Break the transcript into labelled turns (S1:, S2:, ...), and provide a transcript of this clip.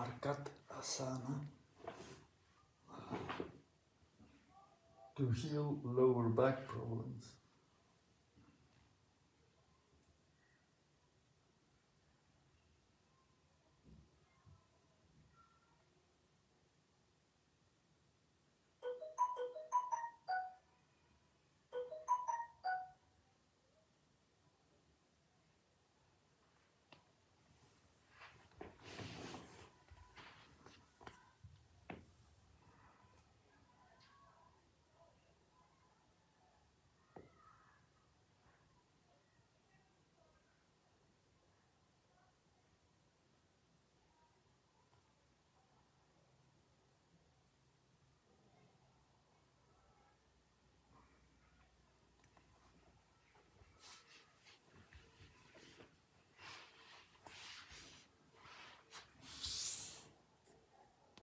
S1: markat Asana uh, to heal lower back problems.